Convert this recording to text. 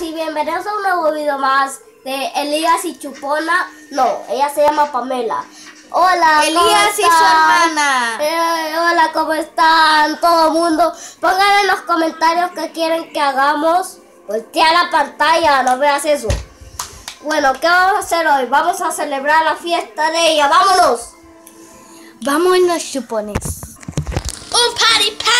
y bienvenidos a un nuevo video más de Elías y Chupona. No, ella se llama Pamela. Hola, ¿cómo Elías y su hermana. Eh, hola, ¿cómo están? Todo el mundo. Pongan en los comentarios qué quieren que hagamos. Voltea la pantalla, no veas eso. Bueno, ¿qué vamos a hacer hoy? Vamos a celebrar la fiesta de ella. ¡Vámonos! Vamos los chupones. ¡Un party party!